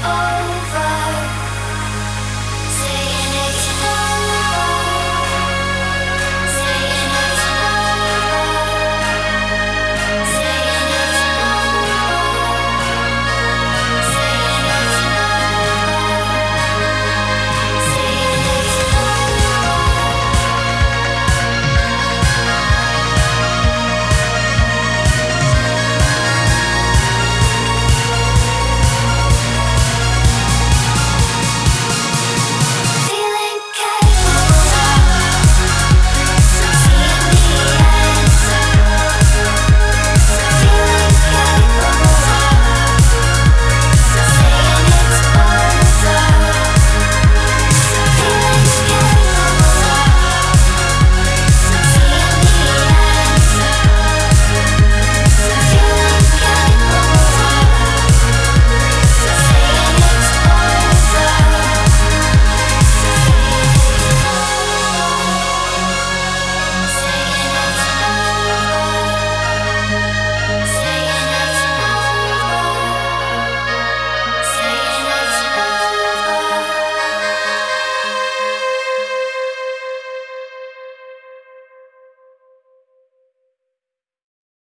all